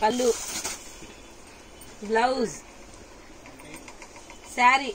పళ్ళు బ్లౌజ్ శారీ.